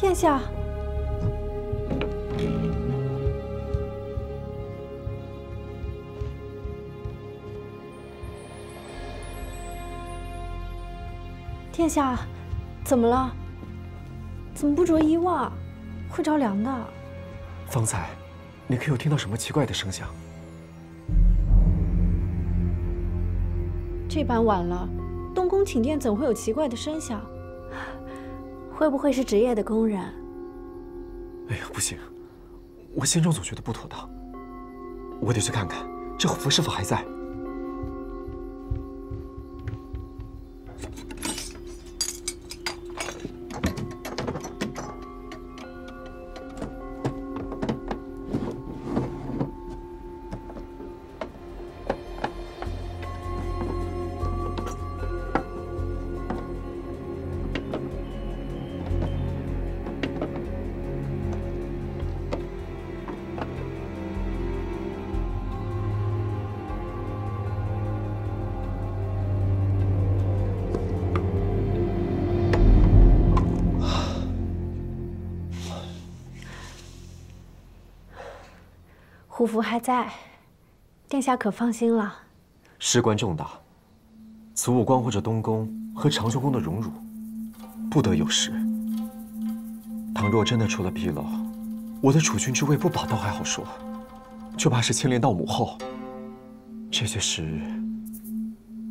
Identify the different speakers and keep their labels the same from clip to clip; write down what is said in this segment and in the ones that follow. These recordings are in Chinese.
Speaker 1: 殿下。殿下，怎么了？怎么不着衣袜？会着凉的。
Speaker 2: 方才，你可有听到什么奇怪的声响？
Speaker 1: 这般晚了，东宫寝殿怎会有奇怪的声响？会不会是职业的工人？
Speaker 2: 哎呀，不行，我心中总觉得不妥当。我得去看看这虎符是否还在。
Speaker 1: 虎符还在，殿下可放心了。
Speaker 2: 事关重大，此物关乎着东宫和长春宫的荣辱，不得有失。倘若真的出了纰漏，我的储君之位不保倒还好说，就怕是牵连到母后。这些时日，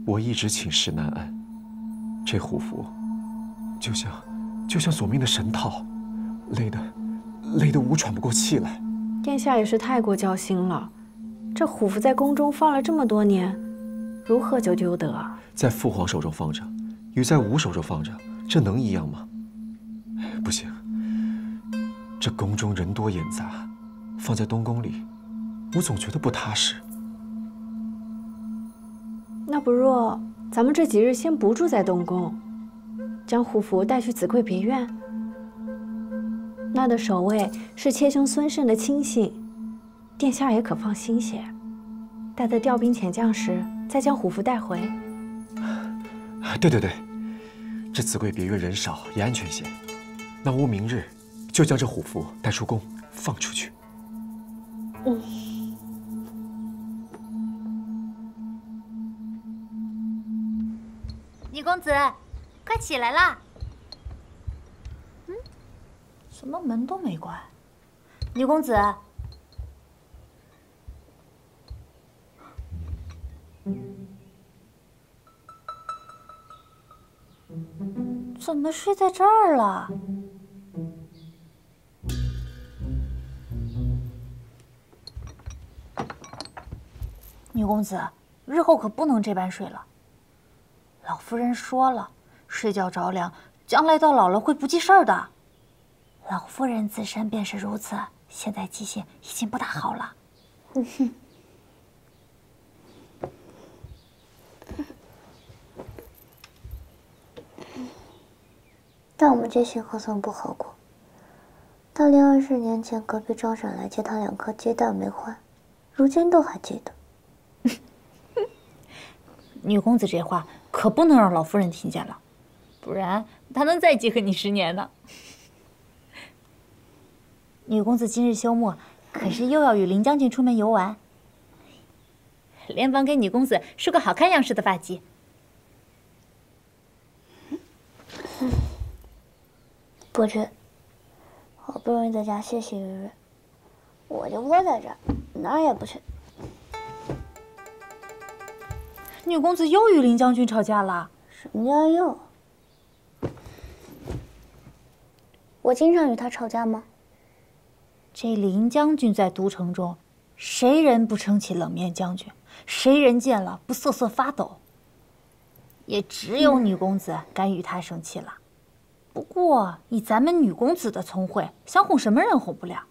Speaker 2: 我一直寝食难安。这虎符，就像就像索命的神套，累得累得我喘不过气来。
Speaker 1: 殿下也是太过交心了，这虎符在宫中放了这么多年，如何就丢得？
Speaker 2: 在父皇手中放着，与在吾手中放着，这能一样吗？不行，这宫中人多眼杂，放在东宫里，我总觉得不踏实。
Speaker 1: 那不若咱们这几日先不住在东宫，将虎符带去紫桂别院。那的守卫是妾兄孙胜的亲信，殿下也可放心些。待在调兵遣将时，再将虎符带回。
Speaker 2: 对对对，这紫桂别院人少也安全些。那吾明日就将这虎符带出宫，放出去。嗯。
Speaker 3: 女公子，快起来啦！怎么门都没关？女公子，怎么睡在这儿了？女公子，日后可不能这般睡了。老夫人说了，睡觉着凉，将来到老了会不记事儿的。老夫人自身便是如此，现在记性已经不大好了。
Speaker 4: 但我们记性何曾不好过？大连二十年前隔壁张婶来接他两颗鸡蛋没还，如今都还记得。
Speaker 3: 女公子这话可不能让老夫人听见了，不然她能再记恨你十年呢。女公子今日休沐，可是又要与林将军出门游玩？连忙给女公子梳个好看样式的发髻。
Speaker 4: 不去，好不容易在家歇息一日，我就窝在这儿，哪儿也不去。
Speaker 3: 女公子又与林将军吵架了？
Speaker 4: 什么叫又？我经常与他吵架吗？
Speaker 3: 这林将军在都城中，谁人不称其冷面将军？谁人见了不瑟瑟发抖？也只有女公子敢与他生气了。不过以咱们女公子的聪慧，想哄什么人哄不了。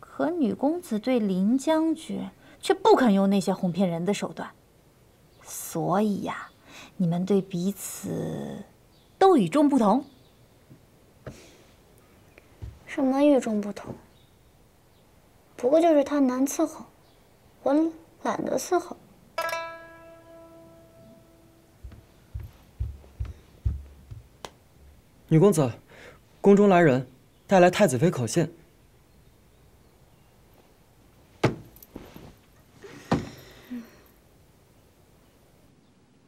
Speaker 3: 可女公子对林将军却不肯用那些哄骗人的手段。所以呀，你们对彼此都与众不同。
Speaker 4: 什么与众不同？不过就是他难伺候，我懒得伺候。
Speaker 5: 女公子，宫中来人，带来太子妃口信。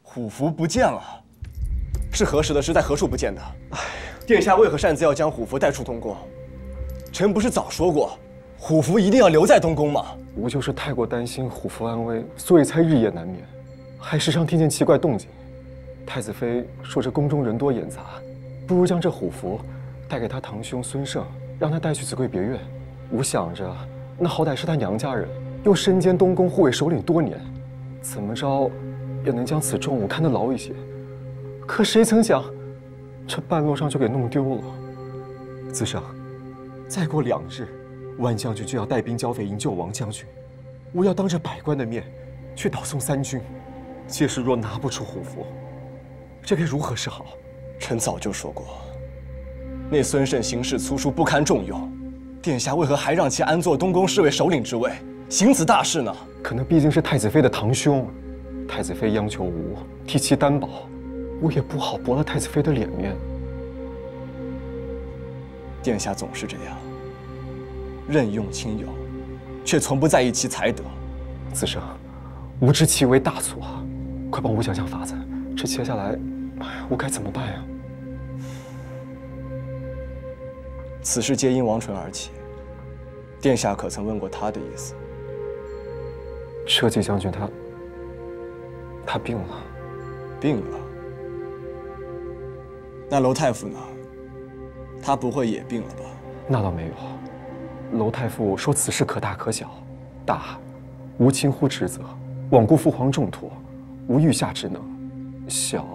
Speaker 6: 虎符不见了，是何时的事，在何处不见的？哎，殿下为何擅自要将虎符带出东宫？臣不是早说过，虎符一定要留在东宫吗？
Speaker 2: 吾就是太过担心虎符安危，所以才日夜难眠，还时常听见奇怪动静。太子妃说这宫中人多眼杂，不如将这虎符带给他堂兄孙胜，让他带去子贵别院。吾想着，那好歹是他娘家人，又身兼东宫护卫首领多年，怎么着？也能将此重物看得牢一些，可谁曾想，这半路上就给弄丢了。子胜，再过两日，万将军就要带兵剿匪营救王将军，我要当着百官的面去倒送三军。届时若拿不出虎符，这该如何是好？
Speaker 6: 臣早就说过，那孙慎行事粗疏，不堪重用，殿下为何还让其安坐东宫侍卫首领之位，行此大事呢？
Speaker 2: 可那毕竟是太子妃的堂兄。太子妃央求吾替其担保，我也不好驳了太子妃的脸面。
Speaker 6: 殿下总是这样，任用亲友，却从不在意其才德。
Speaker 2: 子生，吾知其为大错，快帮吾想想法子。这接下来，吾该怎么办呀？
Speaker 6: 此事皆因王纯而起，殿下可曾问过他的意思？
Speaker 2: 车骑将军他。他病了，
Speaker 6: 病了。那娄太傅呢？他不会也病了吧？
Speaker 2: 那倒没有。娄太傅说此事可大可小，大，无轻忽职责，罔顾父皇重托，无御下之能；小，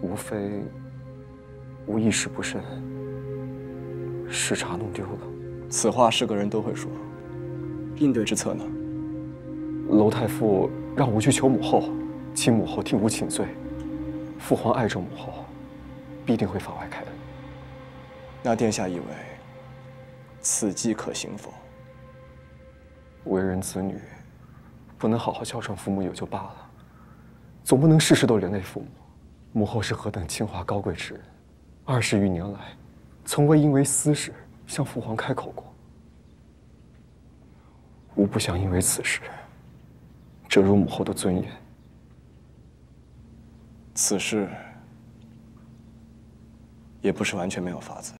Speaker 2: 无非无一时不慎，视察弄丢了。
Speaker 6: 此话是个人都会说，应对之策呢？
Speaker 2: 娄太傅。让吾去求母后，请母后替吾请罪。父皇爱重母后，必定会法外开恩。
Speaker 6: 那殿下以为此计可行否？
Speaker 2: 为人子女，不能好好孝顺父母也就罢了，总不能事事都连累父母。母后是何等清华高贵之人，二十余年来，从未因为私事向父皇开口过。吾不想因为此事。折辱母后的尊严，
Speaker 6: 此事也不是完全没有法子。